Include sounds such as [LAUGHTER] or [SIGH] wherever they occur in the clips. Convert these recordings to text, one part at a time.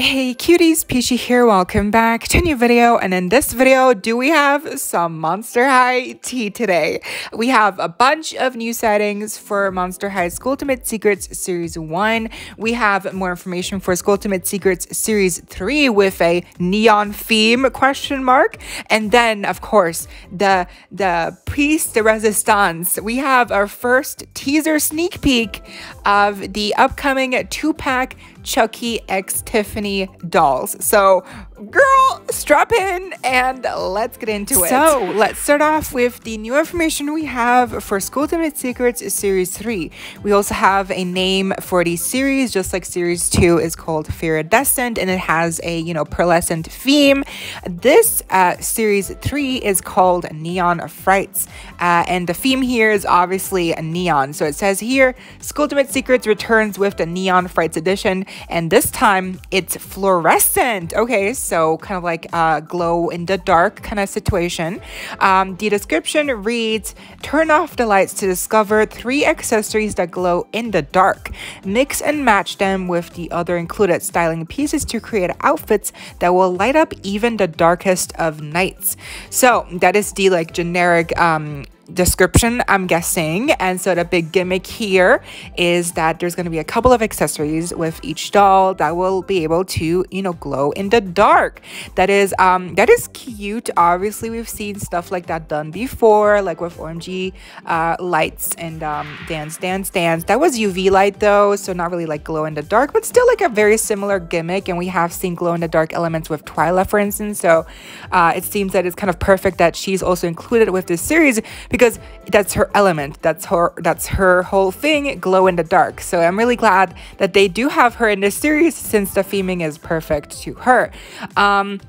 Hey cuties, Peachy here, welcome back to a new video and in this video do we have some Monster High tea today. We have a bunch of new settings for Monster High Skulltimate Secrets Series 1. We have more information for Ultimate Secrets Series 3 with a neon theme question mark and then of course the the Priest de Resistance. We have our first teaser sneak peek of the upcoming two-pack Chucky X Tiffany dolls. So, girl, strap in and let's get into it. So, let's start off with the new information we have for School Skulltimate Secrets Series 3. We also have a name for the series, just like Series 2 is called Fearidescent, and it has a, you know, pearlescent theme. This uh, Series 3 is called Neon Frights, uh, and the theme here is obviously neon. So, it says here, School Skulltimate Secrets returns with the Neon Frights edition and this time it's fluorescent. Okay, so kind of like a glow in the dark kind of situation. Um, the description reads Turn off the lights to discover three accessories that glow in the dark. Mix and match them with the other included styling pieces to create outfits that will light up even the darkest of nights. So that is the like generic um, description, I'm guessing. And so the big gimmick here is that there's going to be a couple of accessories with each doll that will be able to, you know, glow in the dark. That is um that is cute. Obviously, we've seen stuff like that done before, like with OMG uh, lights and um, Dance Dance Dance. That was UV light though, so not really like glow in the dark, but still like a very similar gimmick. And we have seen glow in the dark elements with Twyla, for instance. So uh, it seems that it's kind of perfect that she's also included with this series because that's her element that's her that's her whole thing glow in the dark so i'm really glad that they do have her in this series since the theming is perfect to her um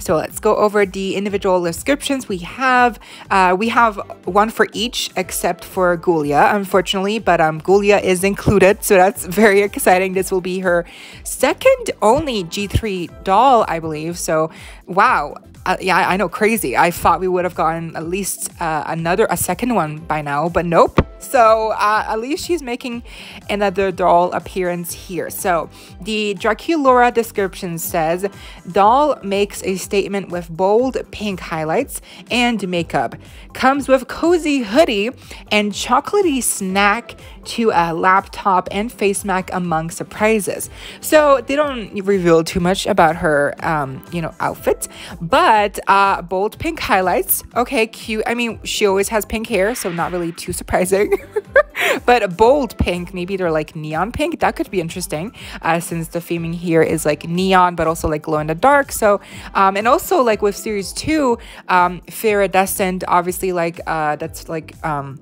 so let's go over the individual descriptions we have. Uh, we have one for each except for Ghoulia, unfortunately, but um, Ghoulia is included, so that's [LAUGHS] very exciting. This will be her second only G3 doll, I believe. So, wow, uh, yeah, I know, crazy. I thought we would have gotten at least uh, another, a second one by now, but nope. So uh, at least she's making another doll appearance here. So the Draculaura description says, doll makes a statement with bold pink highlights and makeup. Comes with cozy hoodie and chocolatey snack to a laptop and face mask among surprises. So they don't reveal too much about her, um, you know, outfit, but uh, bold pink highlights. Okay, cute. I mean, she always has pink hair, so not really too surprising. [LAUGHS] but bold pink, maybe they're like neon pink. That could be interesting, uh, since the theming here is like neon, but also like glow in the dark. So, um, and also like with series two, um, Fearidescent, obviously like uh, that's like um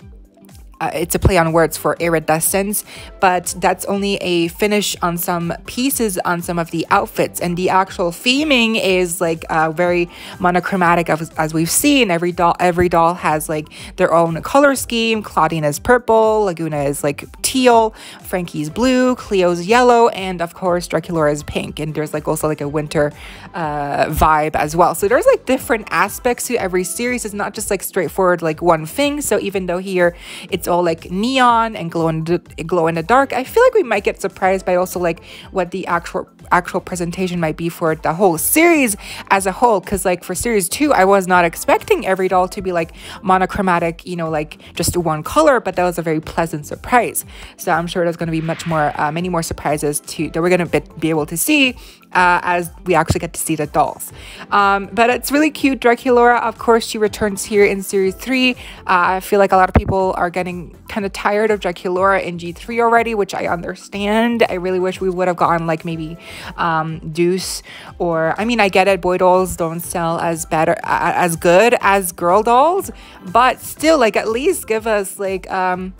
uh, it's a play on words for iridescence, but that's only a finish on some pieces on some of the outfits. And the actual theming is like uh, very monochromatic, as, as we've seen. Every doll, every doll has like their own color scheme. Clawdeen is purple, Laguna is like teal, Frankie's blue, Cleo's yellow, and of course Draculaura is pink. And there's like also like a winter uh, vibe as well. So there's like different aspects to every series. It's not just like straightforward like one thing. So even though here it's all like neon and glow in the, glow in the dark. I feel like we might get surprised by also like what the actual actual presentation might be for the whole series as a whole. Because like for series two, I was not expecting every doll to be like monochromatic, you know, like just one color. But that was a very pleasant surprise. So I'm sure there's going to be much more, uh, many more surprises to that we're going to be able to see uh, as we actually get to see the dolls. Um, but it's really cute. Draculaura, of course, she returns here in series three. Uh, I feel like a lot of people are getting kind of tired of Draculaura in G3 already, which I understand. I really wish we would have gotten like maybe um, Deuce or, I mean, I get it. Boy dolls don't sell as better, as good as girl dolls, but still, like, at least give us like, um,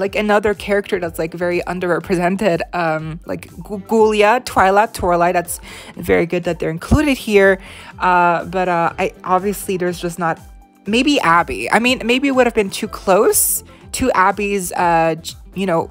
like another character that's like very underrepresented um like Ghoulia, Twyla, Toralei that's very good that they're included here uh but uh I obviously there's just not maybe Abby I mean maybe it would have been too close to Abby's uh you know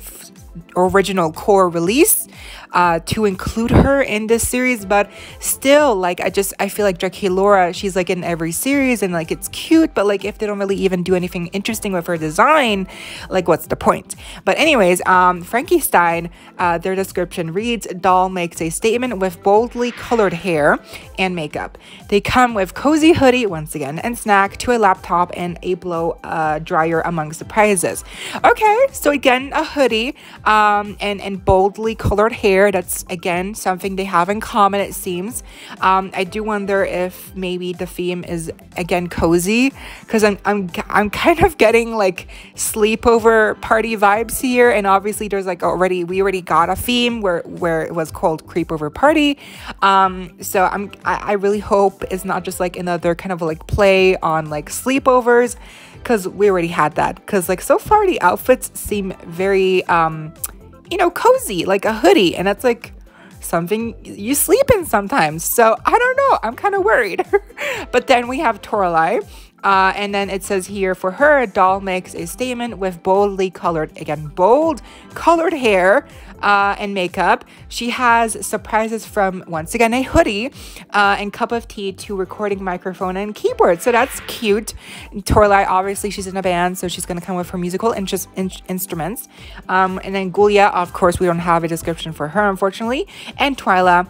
original core release uh, to include her in this series, but still, like, I just, I feel like Draculaura, she's like in every series and like it's cute, but like if they don't really even do anything interesting with her design, like, what's the point? But, anyways, um, Frankie Stein, uh, their description reads Doll makes a statement with boldly colored hair and makeup. They come with cozy hoodie, once again, and snack to a laptop and a blow uh, dryer among surprises. Okay, so again, a hoodie um, and, and boldly colored hair that's again something they have in common, it seems. Um, I do wonder if maybe the theme is again cozy because I'm, I'm, I'm kind of getting like sleepover party vibes here. And obviously, there's like already, we already got a theme where, where it was called Creepover Party. Um, so I'm, I, I really hope it's not just like another kind of like play on like sleepovers because we already had that. Because like so far, the outfits seem very, um, you know, cozy, like a hoodie. And that's like something you sleep in sometimes. So I don't know. I'm kind of worried. [LAUGHS] but then we have Toralei. Uh, and then it says here for her, doll makes a statement with boldly colored, again, bold colored hair uh, and makeup. She has surprises from, once again, a hoodie uh, and cup of tea to recording microphone and keyboard. So that's cute. Toralei, obviously, she's in a band, so she's going to come with her musical in in instruments. Um, and then Ghoulia, of course, we don't have a description for her, unfortunately. And Twyla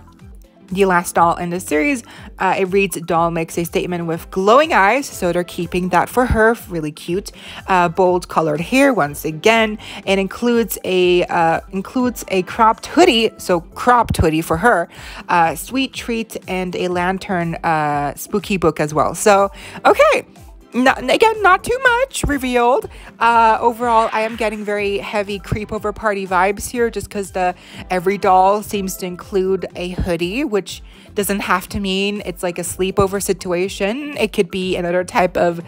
the last doll in the series. Uh, it reads Doll makes a statement with glowing eyes, so they're keeping that for her. Really cute. Uh, bold colored hair once again. It includes a uh, includes a cropped hoodie, so cropped hoodie for her. Uh, sweet treat and a lantern uh, spooky book as well. So okay not, again, not too much revealed. Uh, overall, I am getting very heavy creepover party vibes here just because the every doll seems to include a hoodie, which doesn't have to mean it's like a sleepover situation. It could be another type of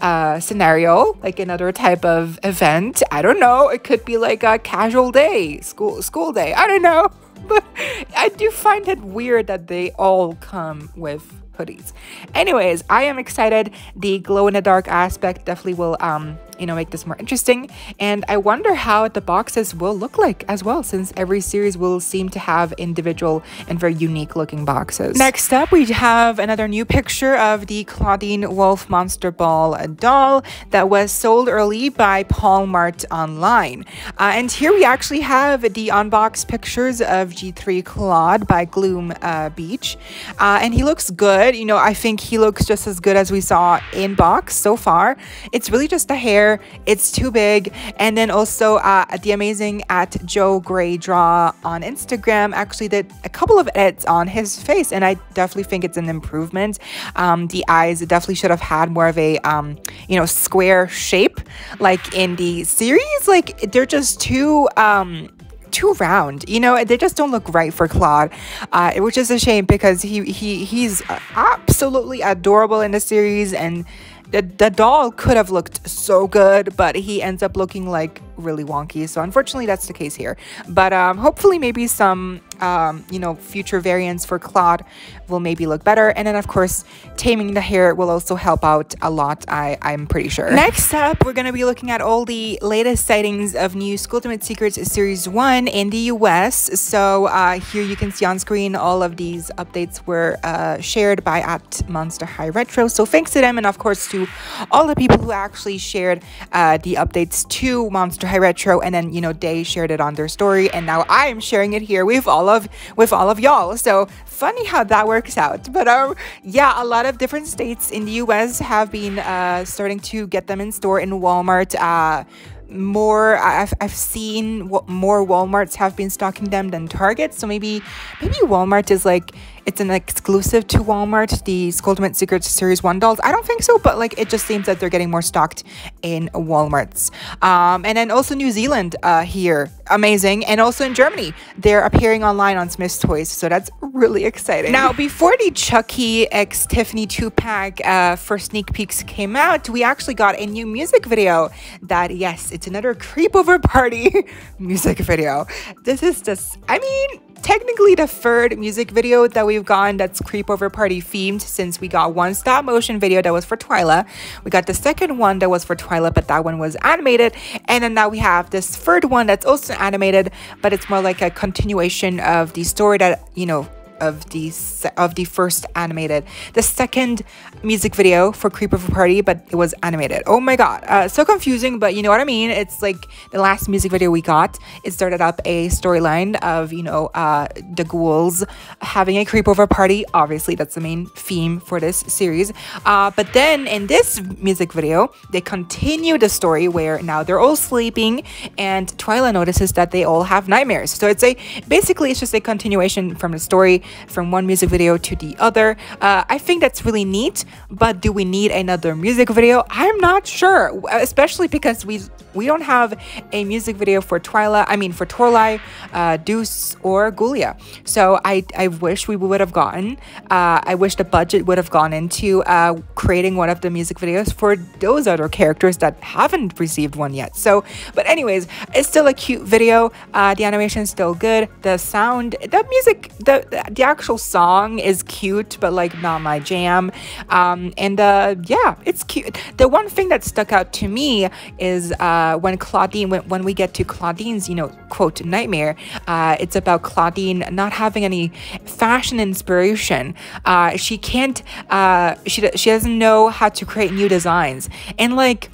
uh, scenario, like another type of event. I don't know. It could be like a casual day, school school day. I don't know. But [LAUGHS] I do find it weird that they all come with hoodies. Anyways, I am excited. The glow in the dark aspect definitely will um you know, make this more interesting. And I wonder how the boxes will look like as well, since every series will seem to have individual and very unique looking boxes. Next up, we have another new picture of the Clawdeen Wolf Monster Ball doll that was sold early by Walmart online. Uh, and here we actually have the unboxed pictures of G3 Clawd by Gloom uh, Beach. Uh, and he looks good. You know, I think he looks just as good as we saw in box so far. It's really just the hair it's too big. And then also uh, the amazing at Joe Gray Draw on Instagram actually did a couple of edits on his face, and I definitely think it's an improvement. Um, the eyes definitely should have had more of a um, you know square shape, like in the series. Like they're just too. Um, too round. You know, they just don't look right for Clawd, uh, which is a shame because he he he's absolutely adorable in the series and the, the doll could have looked so good, but he ends up looking like really wonky. So unfortunately, that's the case here. But um, hopefully, maybe some um, you know future variants for Clawd will maybe look better. And then of course, taming the hair will also help out a lot. I I'm pretty sure. Next up, we're gonna be looking at all the latest sightings of new Skulltimate Secrets Series One in the U.S. So uh, here you can see on screen all of these updates were uh, shared by at Monster High Retro. So thanks to them, and of course to all the people who actually shared uh, the updates to Monster High Retro, and then you know they shared it on their story, and now I am sharing it here with all of with all of y'all. So funny how that works out. But um, yeah, a lot of different states in the U.S. have been uh, starting to get them in store in Walmart. Uh, more I've, I've seen more walmarts have been stocking them than target so maybe maybe walmart is like it's an exclusive to Walmart, the Skulltimate Secrets Series 1 dolls. I don't think so, but like it just seems that they're getting more stocked in Walmarts. Um, and then also New Zealand uh, here, amazing. And also in Germany, they're appearing online on Smyths Toys, so that's really exciting. Now, before the Chucky X Tiffany 2 pack uh, for sneak peeks came out, we actually got a new music video that, yes, it's another creepover party [LAUGHS] music video. This is just, I mean, technically the third music video that we've gotten that's Creepover Party themed since we got one stop motion video that was for Twyla. We got the second one that was for Twyla, but that one was animated. And then now we have this third one that's also animated, but it's more like a continuation of the story that, you know, of the of the first animated. The second music video for Creepover Party, but it was animated. Oh my god, uh, so confusing, but you know what I mean. It's like the last music video we got. It started up a storyline of you know uh, the ghouls having a Creepover Party. Obviously, that's the main theme for this series. Uh, but then in this music video, they continue the story where now they're all sleeping, and Twyla notices that they all have nightmares. So it's a basically it's just a continuation from the story from one music video to the other. Uh, I think that's really neat, but do we need another music video? I'm not sure, especially because we we don't have a music video for Twyla, I mean for Toralei, uh, Deuce, or Ghoulia. So I, I wish we would have gotten, uh, I wish the budget would have gone into uh, creating one of the music videos for those other characters that haven't received one yet. So, but anyways, it's still a cute video. Uh, the animation is still good. The sound, the music, the, the actual song is cute, but like not my jam. Um, and uh, yeah, it's cute. The one thing that stuck out to me is uh, when Clawdeen, when, when we get to Clawdeen's, you know, quote, nightmare, uh, it's about Clawdeen not having any fashion inspiration. Uh, she can't, uh, she, she doesn't know how to create new designs. And like,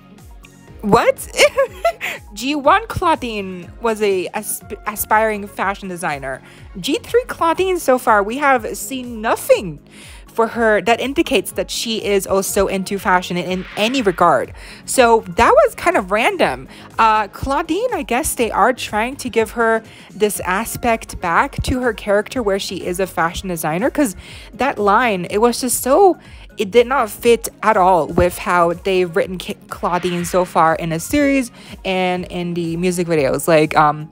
what? [LAUGHS] G1 Clawdeen was a asp aspiring fashion designer. G3 Clawdeen so far we have seen nothing for her that indicates that she is also into fashion in any regard. So that was kind of random. Uh, Clawdeen, I guess they are trying to give her this aspect back to her character where she is a fashion designer because that line, it was just so it did not fit at all with how they've written Clawdeen so far in a series and in the music videos. Like, um,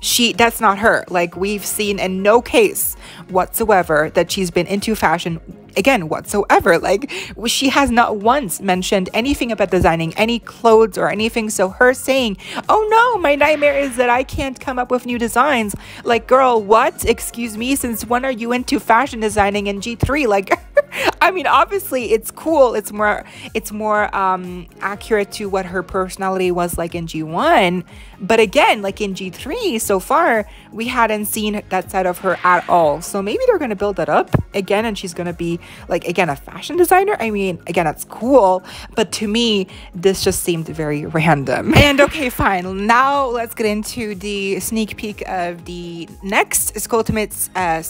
she that's not her like we've seen in no case whatsoever that she's been into fashion again whatsoever like she has not once mentioned anything about designing any clothes or anything so her saying oh no my nightmare is that i can't come up with new designs like girl what excuse me since when are you into fashion designing in g3 [LAUGHS] like I mean, obviously it's cool. It's more it's more um accurate to what her personality was like in G1. But again, like in G3 so far, we hadn't seen that side of her at all. So maybe they're going to build that up again and she's going to be like again a fashion designer. I mean, again, that's cool, but to me, this just seemed very random. [LAUGHS] And okay, fine. Now let's get into the sneak peek of the next Skulltimates uh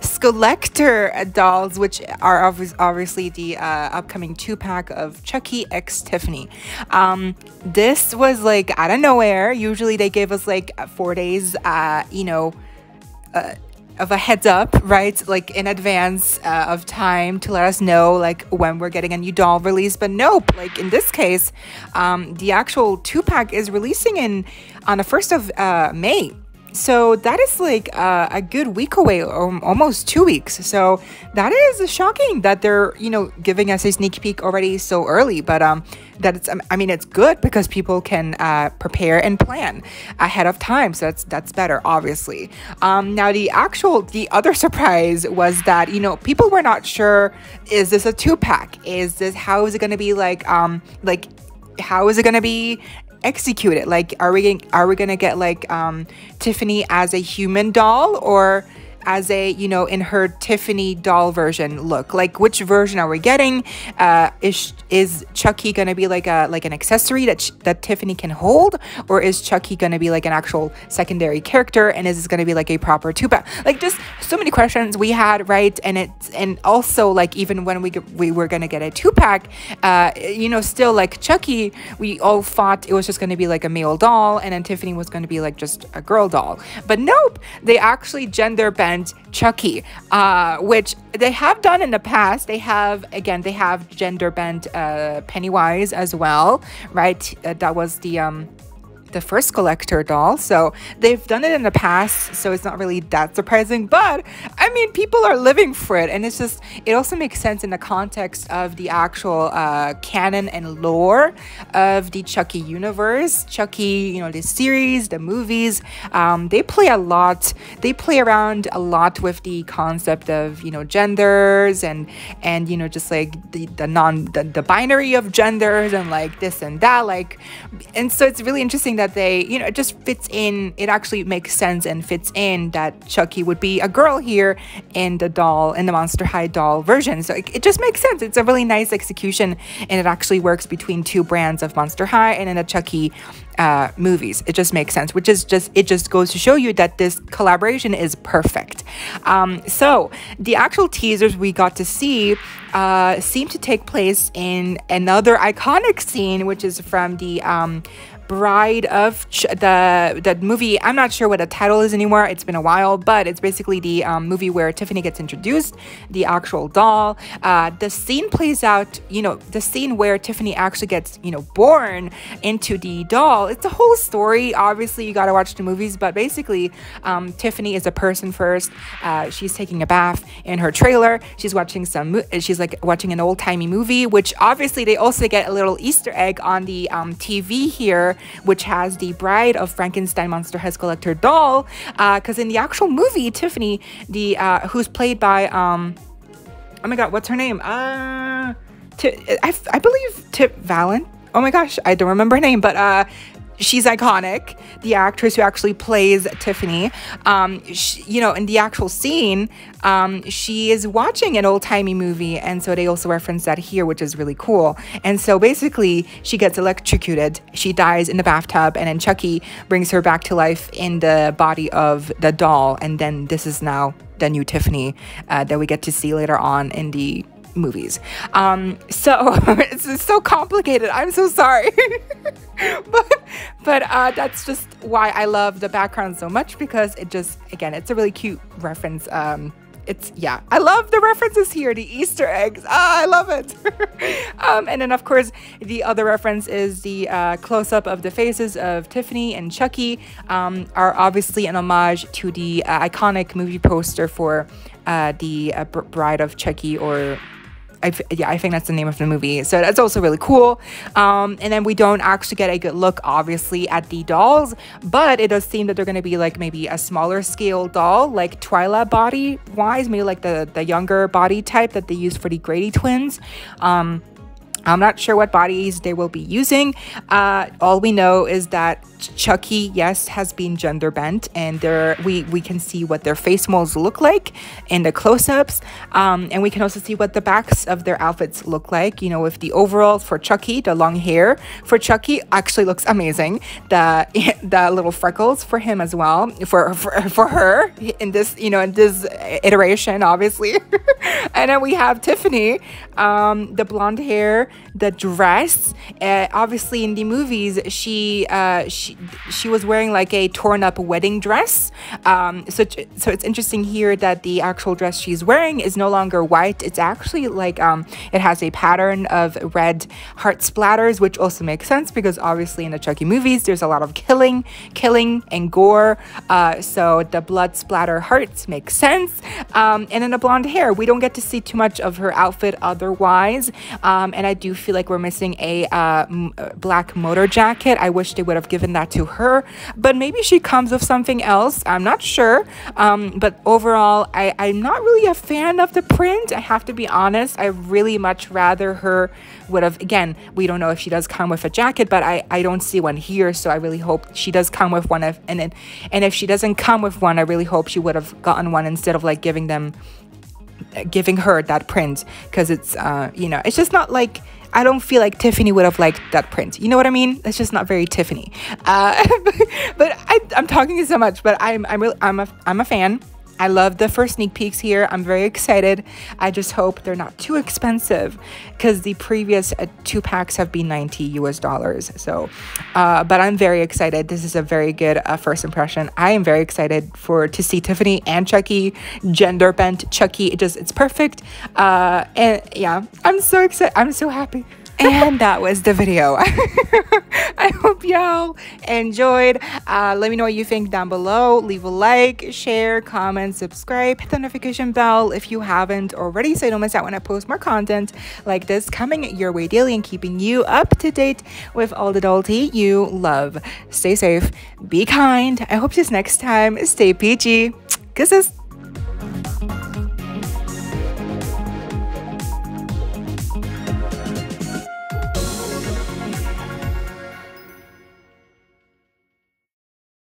Skullector [LAUGHS] dolls which are obviously the uh, upcoming two pack of Chucky X Tiffany. Um, this was like out of nowhere. Usually they give us like four days, uh, you know, uh, of a heads up, right? Like in advance uh, of time to let us know like when we're getting a new doll release. But nope, like in this case, um, the actual two pack is releasing in on the first of uh, May. So that is like uh, a good week away, or almost two weeks. So that is shocking that they're you know giving us a sneak peek already so early. But um, that it's I mean it's good because people can uh, prepare and plan ahead of time. So that's that's better, obviously. Um, now the actual the other [LAUGHS] surprise was that you know people were not sure is this a two pack? Is this how is it going to be like um like how is it going to be execute it? Like are we are we gonna get like um tiffany as a human doll or as a you know in her tiffany doll version look. Like which version are we getting? Uh is is chucky gonna be like a like an accessory that that tiffany can hold? Or is chucky gonna be like an actual secondary character? And is this gonna be like a proper two-pack like just so many questions we had right? And it's and also like even when we we were gonna get a two-pack uh you know still like chucky we all thought it was just gonna be like a male doll and then tiffany was gonna be like just a girl doll. But nope they actually gender bent and Chucky, uh, which they have done in the past. They have, again, they have gender bent uh, Pennywise as well, right? Uh, that was the. Um, the first collector doll. So they've done it in the past, so it's not really that surprising. But I mean, people are living for it, and it's just it also makes sense in the context of the actual uh, canon and lore of the Chucky universe. Chucky, you know, the series, the movies, um, they play a lot. They play around a lot with the concept of you know genders and and you know just like the the non the, the binary of genders and like this and that like, and so it's really interesting that they, you know, it just fits in. It actually makes sense and fits in that Chucky would be a girl here in the doll, in the Monster High doll version. So it, it just makes sense. It's a really nice execution and it actually works between two brands of Monster High and in the Chucky uh, movies. It just makes sense, which is just, it just goes to show you that this collaboration is perfect. Um, so the actual teasers we got to see uh, seem to take place in another iconic scene, which is from the um, Bride of Ch- the the movie. I'm not sure what the title is anymore. It's been a while, but it's basically the um, movie where Tiffany gets introduced, the actual doll. Uh, the scene plays out. You know, the scene where Tiffany actually gets you know born into the doll. It's a whole story. Obviously, you gotta watch the movies, but basically, um, Tiffany is a person first. Uh, she's taking a bath in her trailer. She's watching some. She's like watching an old timey movie, which obviously they also get a little Easter egg on the um, TV here which has the Bride of Frankenstein Monster High Skullector doll. Because uh, in the actual movie, Tiffany, the uh, who's played by um, oh my god, what's her name? Uh, I, I believe Tip Valen. Oh my gosh, I don't remember her name, but uh, she's iconic. The actress who actually plays Tiffany, um, she, you know, in the actual scene, um, she is watching an old timey movie, and so they also reference that here, which is really cool. And so basically, she gets electrocuted. She dies in the bathtub, and then Chucky brings her back to life in the body of the doll. And then this is now the new Tiffany uh, that we get to see later on in the movies. Um, so [LAUGHS] it's, so complicated. I'm so sorry. [LAUGHS] but but uh, that's just why I love the background so much because it just, again, it's a really cute reference. Um, it's yeah i love the references here the easter eggs ah, i love it [LAUGHS] um, and then of course the other reference is the uh, close-up of the faces of tiffany and chucky um, are obviously an homage to the uh, iconic movie poster for uh, the uh, bride of chucky or I, yeah, I think that's the name of the movie. So that's also really cool. Um, and then we don't actually get a good look, obviously, at the dolls, but it does seem that they're going to be like maybe a smaller scale doll, like Twyla body wise, maybe like the, the younger body type that they used for the Grady twins. Um, I'm not sure what bodies they will be using. Uh, all we know is that Chucky, yes, has been gender bent, and there we we can see what their face molds look like in the close-ups, um, and we can also see what the backs of their outfits look like. You know, with the overalls for Chucky, the long hair for Chucky actually looks amazing. The [LAUGHS] the little freckles for him as well for for, for her in this you know in this iteration, obviously, [LAUGHS] and then we have Tiffany, um, the blonde hair, the dress. Uh, obviously, in the movies, she uh, she she was wearing like a torn up wedding dress. Um, so so it's interesting here that the actual dress she's wearing is no longer white. It's actually like um, it has a pattern of red heart splatters, which also makes sense because obviously in the Chucky movies there's a lot of killing, killing and gore. Uh, so the blood splatter hearts make sense. Um, and then the blonde hair, we don't get to see too much of her outfit otherwise. Um, and I do feel like we're missing a uh, black motor jacket. I wish they would have given that that to her, but maybe she comes with something else. I'm not sure. Um, but overall, I, I'm not really a fan of the print. I have to be honest. I really much rather her would have, again, we don't know if she does come with a jacket, but I, I don't see one here. So I really hope she does come with one. And, and if she doesn't come with one, I really hope she would have gotten one instead of like giving them giving her that print because it's uh you know it's just not like I don't feel like Tiffany would have liked that print. You know what I mean? It's just not very Tiffany. Uh, [LAUGHS] but I, am talking so much, but I'm I'm really, I'm a I'm a fan. I love the first sneak peeks here. I'm very excited. I just hope they're not too expensive because the previous uh, two packs have been 90 US dollars. So, uh, but I'm very excited. This is a very good uh, first impression. I am very excited for to see Tiffany and Chucky, gender bent Chucky. It just, it's perfect. Uh, and yeah, I'm so excited. I'm so happy. And that was the video. [LAUGHS] I hope y'all enjoyed. Uh, let me know what you think down below. Leave a like, share, comment, subscribe, hit the notification bell if you haven't already so you don't miss out when I post more content like this coming your way daily and keeping you up to date with all the adulty you love. Stay safe, be kind. I hope this next time. Stay peachy. Kisses.